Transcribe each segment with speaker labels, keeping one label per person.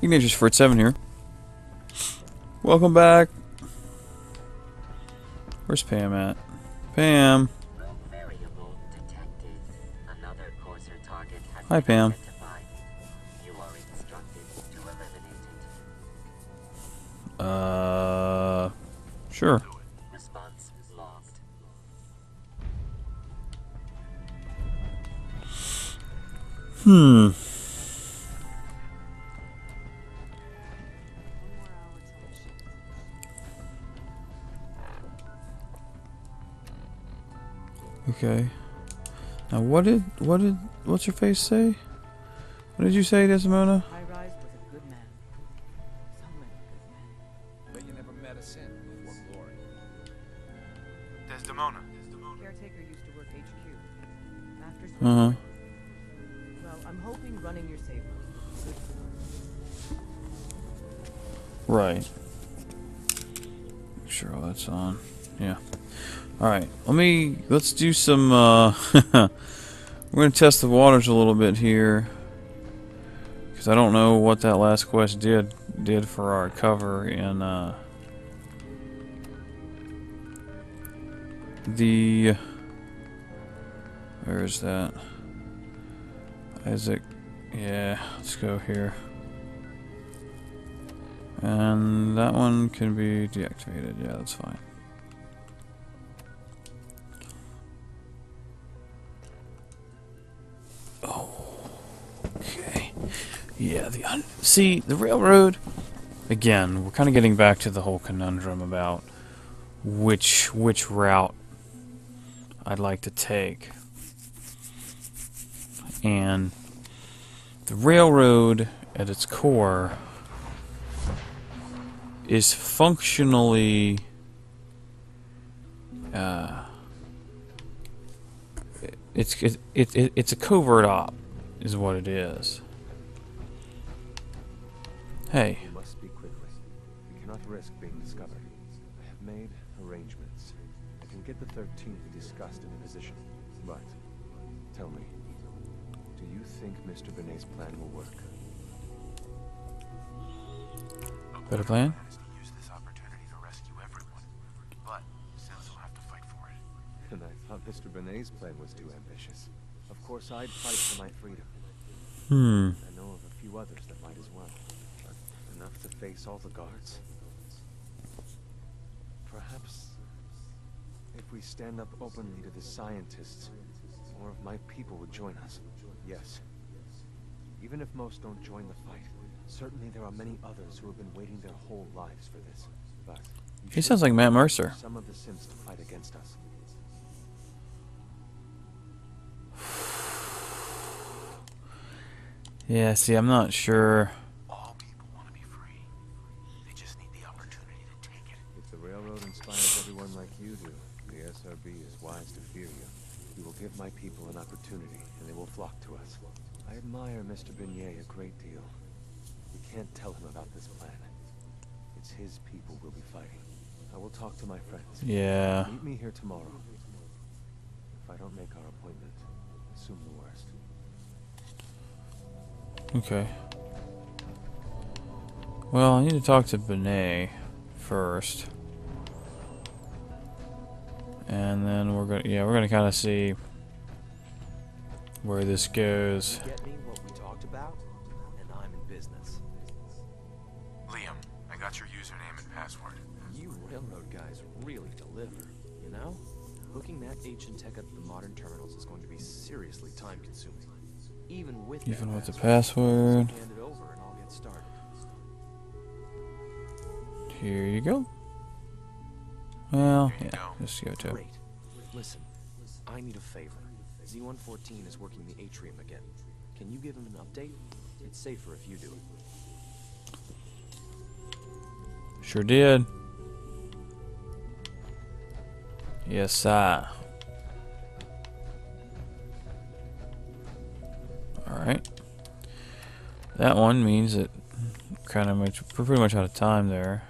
Speaker 1: Ignatius Fort 7 here. Welcome back. Where's Pam at? Pam. Hi, Pam. Uh, sure. Hmm. Okay. Now, what did what did what's your face say? What did you say, Desdemona?
Speaker 2: High Rise was a good man. So many good men.
Speaker 3: Bet you never met a sin before glory.
Speaker 4: Desdemona.
Speaker 2: Caretaker used to work HQ. After
Speaker 1: Uh huh.
Speaker 2: Well, I'm hoping running your safe house will be good for her.
Speaker 1: Right. Make sure all that's on. Yeah. All right. Let me. Let's do some. Uh, we're gonna test the waters a little bit here, because I don't know what that last quest did did for our cover in uh, the. Where is that? Isaac. Yeah. Let's go here. And that one can be deactivated. Yeah, that's fine. Yeah, the see the railroad. Again, we're kind of getting back to the whole conundrum about which which route I'd like to take, and the railroad at its core is functionally uh, it's it, it, it it's a covert op is what it is hey
Speaker 5: We must speak quickly. We cannot risk being discovered. I have made arrangements. I can get the 13th discussed in a position. But, tell me, do you think Mr. Binet's plan will work?
Speaker 1: better plan
Speaker 4: Is to use this opportunity to rescue everyone. But Sims will have to fight for it.
Speaker 5: And I thought Mr. Binet's plan was too ambitious. Of course, I'd fight for my freedom.
Speaker 1: hmm
Speaker 5: I know of a few others that might as well. Enough to face all the guards? Perhaps if we stand up openly to the scientists, more of my people would join us. Yes. Even if most don't join the fight, certainly there are many others who have been waiting their whole lives for this. But
Speaker 1: he sounds like Matt Mercer
Speaker 5: some of the Sims to fight against us.
Speaker 1: yeah see I'm not sure
Speaker 5: I will talk to my friends.
Speaker 1: yeah
Speaker 5: Meet me here tomorrow. If I don't make our appointment, assume the worst.
Speaker 1: okay well I need to talk to Binet first and then we're gonna yeah we're gonna kind of see where this goes
Speaker 6: guys really deliver, you know? Hooking that ancient tech up to the modern terminals is going to be seriously time consuming. Even with that
Speaker 1: even with the
Speaker 6: password,
Speaker 1: password
Speaker 6: Hand it over and I'll get started.
Speaker 1: Here you go. Well, yeah,
Speaker 4: go.
Speaker 1: just go to it.
Speaker 6: Great. Listen, I need a favor. Z114 is working the atrium again. Can you give him an update? It's safer if you do it.
Speaker 1: Sure did. Yes, sir. Alright. That one means that kind of much, we're pretty much out of time there.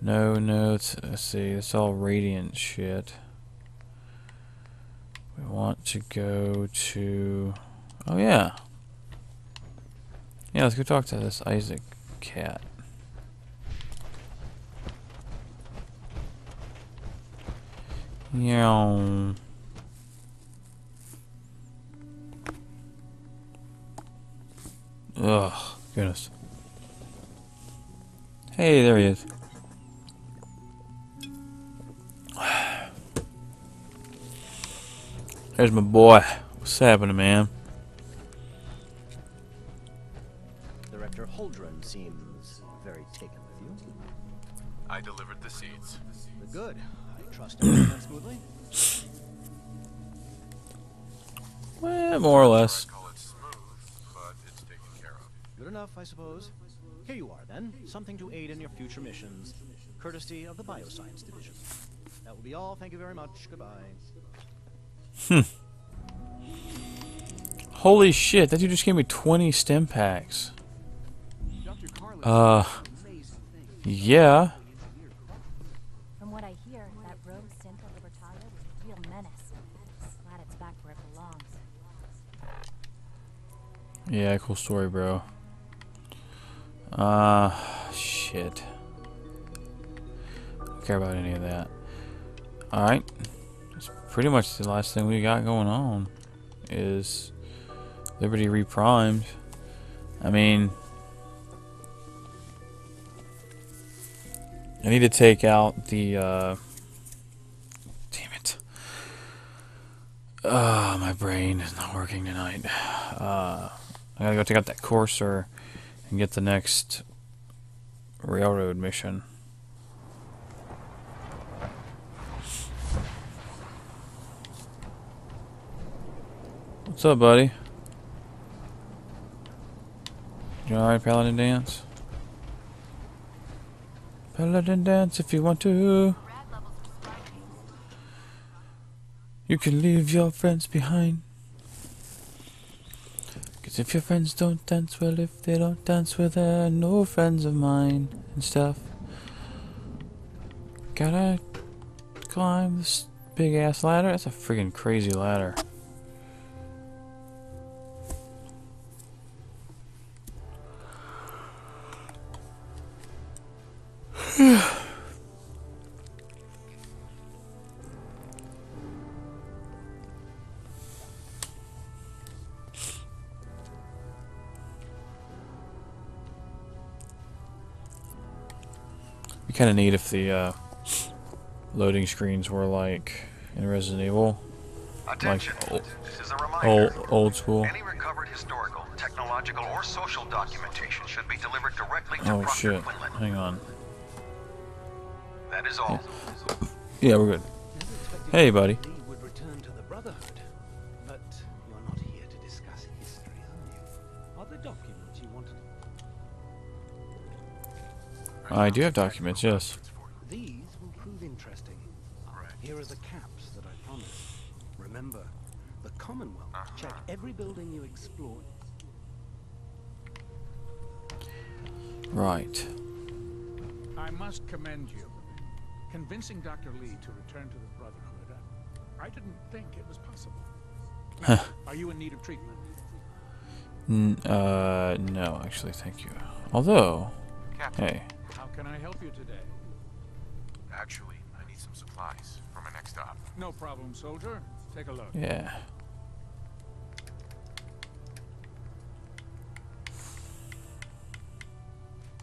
Speaker 1: No notes. Let's see. It's all radiant shit. We want to go to. Oh yeah. Yeah, let's go talk to this Isaac cat. Yeah. Ugh, goodness. Hey, there he is. There's my boy. What's happening, man?
Speaker 7: Director Holdren seems very taken with you.
Speaker 4: I delivered the seeds.
Speaker 7: Good. I trust everything smoothly.
Speaker 1: Well, more or less.
Speaker 4: I call it smooth, but it's taken care of.
Speaker 7: Good enough, I suppose. Here you are, then. Something to aid in your future missions, courtesy of the Bioscience Division. That will be all. Thank you very much. Goodbye. Hmm.
Speaker 1: Holy shit, that dude just gave me 20 stimpaks. Uh, yeah.
Speaker 8: From what I hear, that rogue Synth of Libertalia was a real menace. Glad it's back where it belongs.
Speaker 1: Yeah, cool story, bro. Uh, shit. Don't care about any of that. Alright. That's pretty much the last thing we got going on. Is Liberty Prime. I mean... I need to take out the, uh... Damn it. Ah, my brain is not working tonight. Uh... I gotta go take out that courser and get the next railroad mission. What's up, buddy? You alright, Paladin Danse? Paladin Dance if you want to. You can leave your friends behind. Cause if your friends don't dance, well, if they don't dance, well, they're uh, no friends of mine and stuff. Gotta climb this big ass ladder. That's a freaking crazy ladder. Kind of neat if the uh, loading screens were like in Resident Evil,
Speaker 4: Attention.
Speaker 1: old-
Speaker 4: this is a reminder.
Speaker 1: old old school.
Speaker 4: Any recovered historical, technological, or social documentation should be delivered directly to
Speaker 1: Oh
Speaker 4: Proctor
Speaker 1: shit!
Speaker 4: Quinlan.
Speaker 1: Hang on.
Speaker 4: That is all.
Speaker 1: Yeah, we're good. Hey, buddy. I do have documents. Yes.
Speaker 7: These will prove interesting. Here are the caps that I promised. Remember, the Commonwealth check every building you explore.
Speaker 1: Right.
Speaker 3: I must commend you. Convincing Dr. Li to return to the Brotherhood, I, I didn't think it was possible. Now, are you in need of treatment?
Speaker 1: N uh, no, actually, thank you. Although,
Speaker 4: Captain,
Speaker 1: hey,
Speaker 3: How can I help you today?
Speaker 4: actually, I need some supplies for my next stop.
Speaker 3: No problem, soldier. Take a look.
Speaker 1: yeah.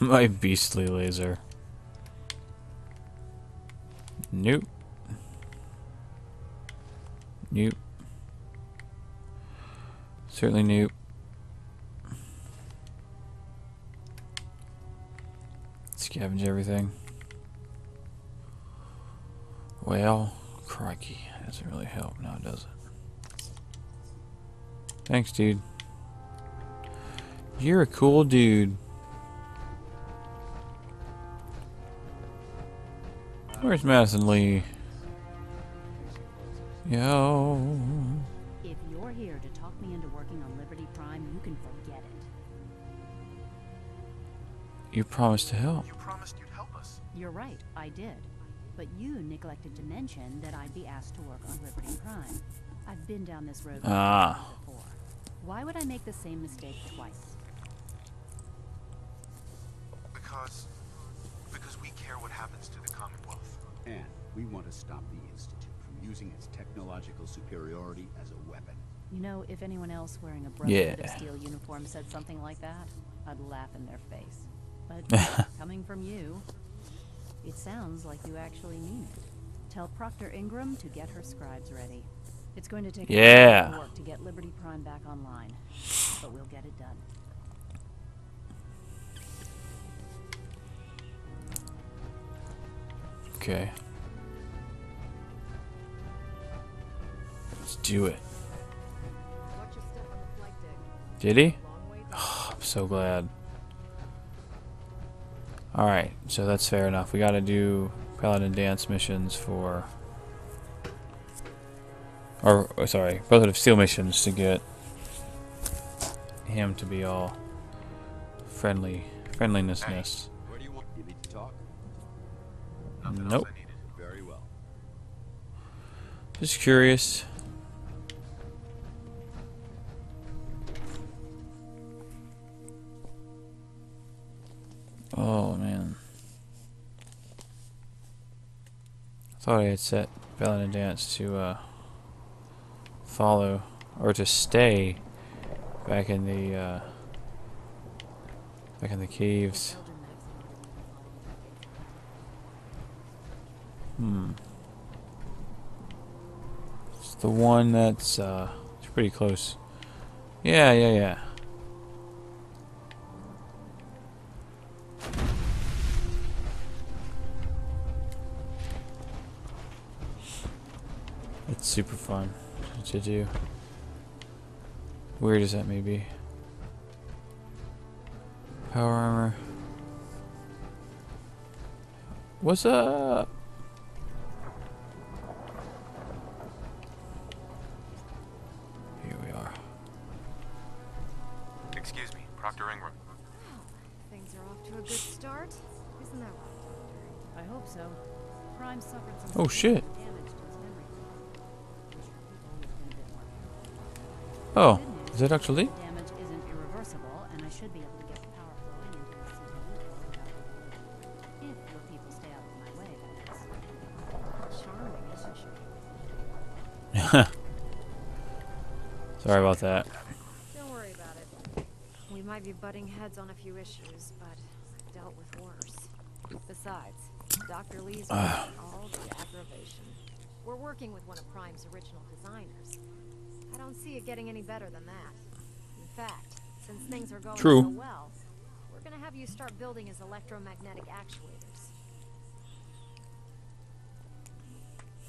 Speaker 1: My beastly laser. Nope. Nope. Certainly nope. Scavenge everything. Well, crikey. Doesn't really help now, does it? Thanks, dude. You're a cool dude. Where's Madison Li? Yo.
Speaker 9: If you're here to talk me into working on Liberty Prime, you can
Speaker 1: You promised to help.
Speaker 4: You promised you'd help us.
Speaker 9: You're right, I did. But you neglected to mention that I'd be asked to work on Liberty Prime. I've been down this road
Speaker 1: Ah.
Speaker 9: before. Why would I make the same mistake twice?
Speaker 4: Because. because we care what happens to the Commonwealth.
Speaker 10: And we want to stop the Institute from using its technological superiority as a weapon.
Speaker 9: You know, if anyone else wearing a Brotherhood
Speaker 1: Yeah.
Speaker 9: of Steel uniform said something like that, I'd laugh in their face. But coming from you, it sounds like you actually mean it. Tell Proctor Ingram to get her scribes ready. It's going to take a lot of
Speaker 1: Yeah.
Speaker 9: work to get Liberty Prime back online, but we'll get it done.
Speaker 1: Okay. Let's do it.
Speaker 2: Watch your step on the flight deck.
Speaker 1: Did he? Oh, I'm so glad. Alright, so that's fair enough. We gotta do Paladin Danse missions for. Or, oh, sorry, Brotherhood of Steel missions to get him to be all friendly. Friendlinessness.
Speaker 10: Where do you want? To talk?
Speaker 1: Nope.
Speaker 4: else I needed.
Speaker 10: Very well.
Speaker 1: Just curious. Oh man. I thought I had set Paladin Danse to uh, follow or to stay back in the uh, back in the caves. Hmm. It's the one that's uh it's pretty close. Yeah, yeah, yeah. It's super fun to do. Weird as that may be. Power armor. What's up? Here we are.
Speaker 4: Excuse me, Proctor Ingram.
Speaker 11: Things are off to a good start. Isn't that right,
Speaker 9: I hope so. Prime suffered some
Speaker 1: Oh, shit. Oh, is.
Speaker 11: Charming, isn't she?
Speaker 9: Sorry about that.
Speaker 11: Don't worry about it. We might be butting heads on a few issues, but I've dealt with worse. Besides, Dr.
Speaker 1: Li's
Speaker 11: all the aggravation. We're working with one of Prime's original designers. I don't see it getting any better than that. In fact, since things are going
Speaker 1: True.
Speaker 11: so well, we're gonna have you start building his electromagnetic actuators.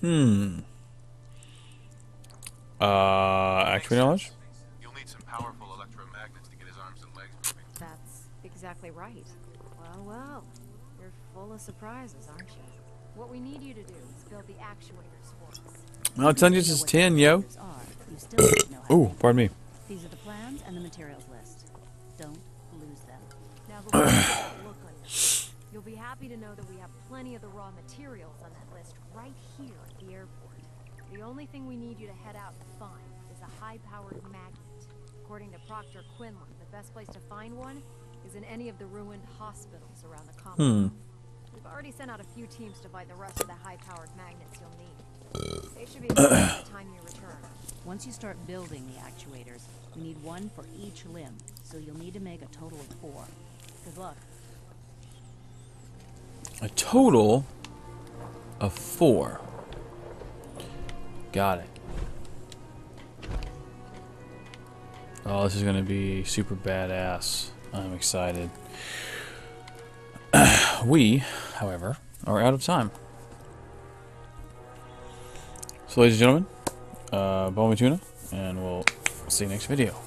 Speaker 1: Hmm. Uh, actually knowledge?
Speaker 4: You'll need some powerful electromagnets to get his arms and legs moving.
Speaker 11: That's exactly right. Well, well, you're full of surprises, aren't you? What we need you to do is build the actuators for us.
Speaker 1: No, it's only just 10, yo.
Speaker 9: Are, you still need to know how
Speaker 1: Ooh, pardon me.
Speaker 9: These are the plans and the materials list. Don't lose them.
Speaker 11: Now, before you get that look face, you'll be happy to know that we have plenty of the raw materials on that list right here at the airport. The only thing we need you to head out and find is a high-powered magnet. According to Proctor Quinlan, the best place to find one is in any of the ruined hospitals around the
Speaker 1: Hmm.
Speaker 11: We've already sent out a few teams to find the rest of the high-powered magnets you'll need. They should be by the time you return.
Speaker 9: Once you start building the actuators, we need one for each limb, so you'll need to make a total of four. Good luck.
Speaker 1: A total of four. Got it. Oh, this is going to be super badass. I'm excited. we, however, are out of time. So, ladies and gentlemen, uh, Tuna, and we'll see you next video.